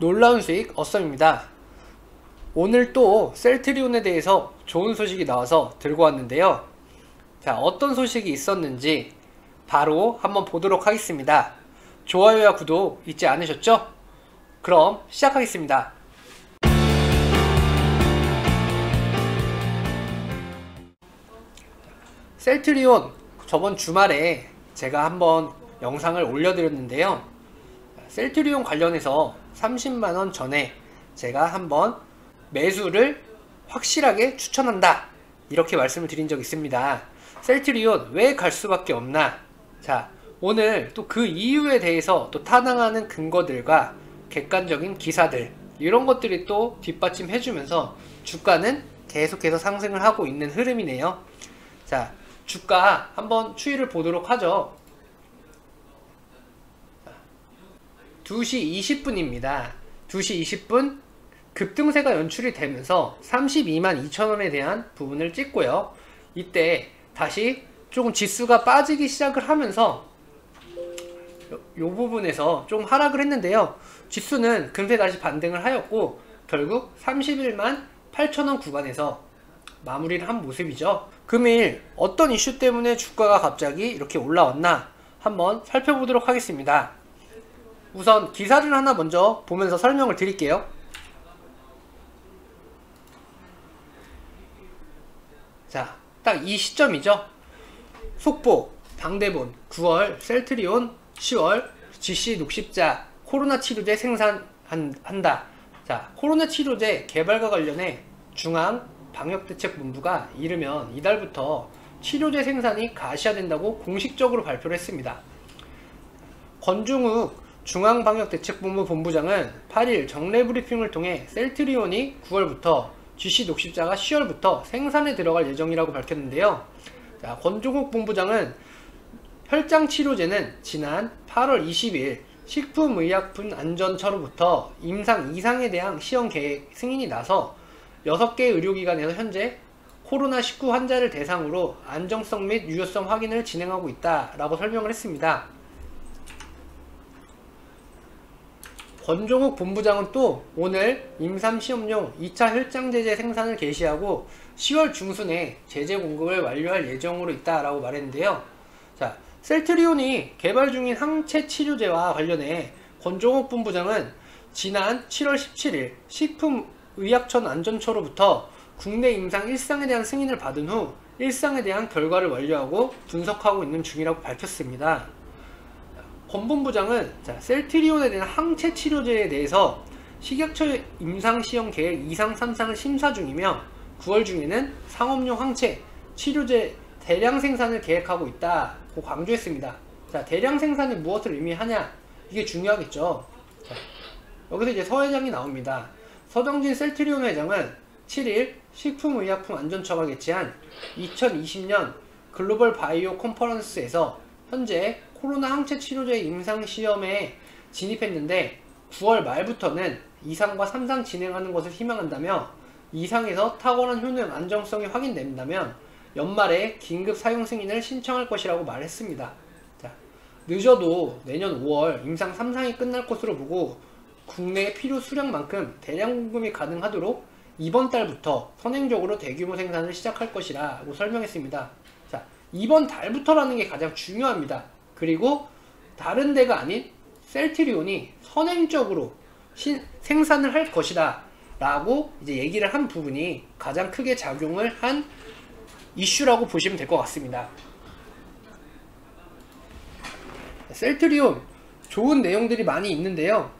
놀라운 수익 어썸입니다. 오늘 또 셀트리온에 대해서 좋은 소식이 나와서 들고 왔는데요. 자, 어떤 소식이 있었는지 바로 한번 보도록 하겠습니다. 좋아요와 구독 잊지 않으셨죠? 그럼 시작하겠습니다. 셀트리온 저번 주말에 제가 한번 영상을 올려드렸는데요. 셀트리온 관련해서 30만원 전에 제가 한번 매수를 확실하게 추천한다. 이렇게 말씀을 드린 적 있습니다. 셀트리온 왜 갈 수밖에 없나? 자, 오늘 또 그 이유에 대해서 또 타당하는 근거들과 객관적인 기사들, 이런 것들이 또 뒷받침 해 주면서 주가는 계속해서 상승을 하고 있는 흐름이네요. 자, 주가 한번 추이를 보도록 하죠. 2시 20분입니다. 2시 20분 급등세가 연출이 되면서 32만 2천원에 대한 부분을 찍고요. 이때 다시 조금 지수가 빠지기 시작을 하면서 요, 요 부분에서 좀 하락을 했는데요. 지수는 금세 다시 반등을 하였고 결국 31만 8천원 구간에서 마무리를 한 모습이죠. 금일 어떤 이슈 때문에 주가가 갑자기 이렇게 올라왔나 한번 살펴보도록 하겠습니다. 우선 기사를 하나 먼저 보면서 설명을 드릴게요. 자, 딱 이 시점이죠. 속보, 당대본, 9월 셀트리온, 10월 GC 녹십자 코로나 치료제 생산한다. 자, 코로나 치료제 개발과 관련해 중앙 방역대책본부가 이르면 이달부터 치료제 생산이 가시화된다고 공식적으로 발표를 했습니다. 권중욱 중앙방역대책본부 본부장은 8일 정례 브리핑을 통해 셀트리온이 9월부터 GC 녹십자가 10월부터 생산에 들어갈 예정이라고 밝혔는데요. 자, 권종욱 본부장은 혈장 치료제는 지난 8월 20일 식품의약품안전처로부터 임상 이상에 대한 시험 계획 승인이 나서 6개 의료기관에서 현재 코로나19 환자를 대상으로 안정성 및 유효성 확인을 진행하고 있다라고 설명을 했습니다. 권종욱 본부장은 또 오늘 임상시험용 2차 혈장제제 생산을 개시하고 10월 중순에 제재 공급을 완료할 예정으로 있다라고 말했는데요. 자, 셀트리온이 개발 중인 항체 치료제와 관련해 권종욱 본부장은 지난 7월 17일 식품의약천 안전처로부터 국내 임상 1상에 대한 승인을 받은 후 1상에 대한 결과를 완료하고 분석하고 있는 중이라고 밝혔습니다. 권 본부장은 자, 셀트리온에 대한 항체 치료제에 대해서 식약처 임상 시험 계획 2상 3상을 심사 중이며 9월 중에는 상업용 항체 치료제 대량 생산을 계획하고 있다고 강조했습니다. 자, 대량 생산이 무엇을 의미하냐? 이게 중요하겠죠. 자, 여기서 이제 서 회장이 나옵니다. 서정진 셀트리온 회장은 7일 식품의약품안전처가 개최한 2020년 글로벌 바이오 컨퍼런스에서 현재 코로나 항체 치료제 임상 시험에 진입했는데 9월 말부터는 2상과 3상 진행하는 것을 희망한다며 2상에서 탁월한 효능 안정성이 확인된다면 연말에 긴급 사용 승인을 신청할 것이라고 말했습니다. 자, 늦어도 내년 5월 임상 3상이 끝날 것으로 보고 국내 필요 수량만큼 대량 공급이 가능하도록 이번 달부터 선행적으로 대규모 생산을 시작할 것이라고 설명했습니다. 자, 이번 달부터라는 게 가장 중요합니다. 그리고 다른 데가 아닌 셀트리온이 선행적으로 신, 생산을 할 것이다 라고 이제 얘기를 한 부분이 가장 크게 작용을 한 이슈라고 보시면 될 것 같습니다. 셀트리온 좋은 내용들이 많이 있는데요.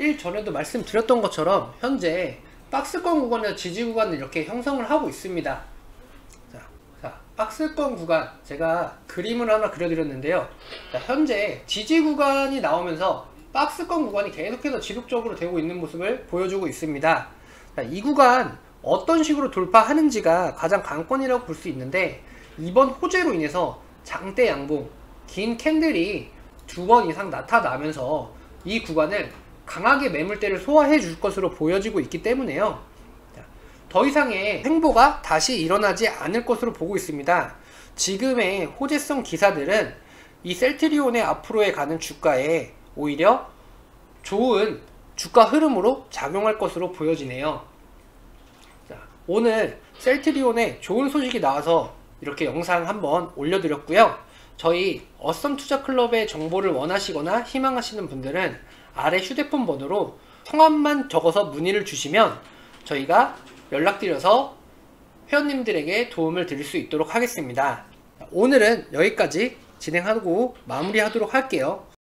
일 전에도 말씀드렸던 것처럼 현재 박스권 구간과 지지 구간을 이렇게 형성을 하고 있습니다. 자, 자, 박스권 구간 제가 그림을 하나 그려드렸는데요. 자, 현재 지지 구간이 나오면서 박스권 구간이 계속해서 지속적으로 되고 있는 모습을 보여주고 있습니다. 자, 이 구간 어떤 식으로 돌파하는지가 가장 관건이라고 볼 수 있는데 이번 호재로 인해서 장대 양봉 긴 캔들이 두 번 이상 나타나면서 이 구간을 강하게 매물대를 소화해 줄 것으로 보여지고 있기 때문에요. 자, 더 이상의 행보가 다시 일어나지 않을 것으로 보고 있습니다. 지금의 호재성 기사들은 이 셀트리온의 앞으로에 가는 주가에 오히려 좋은 주가 흐름으로 작용할 것으로 보여지네요. 자, 오늘 셀트리온에 좋은 소식이 나와서 이렇게 영상 한번 올려드렸고요. 저희 어썸 투자 클럽의 정보를 원하시거나 희망하시는 분들은 아래 휴대폰 번호로 성함만 적어서 문의를 주시면 저희가 연락드려서 회원님들에게 도움을 드릴 수 있도록 하겠습니다. 오늘은 여기까지 진행하고 마무리하도록 할게요.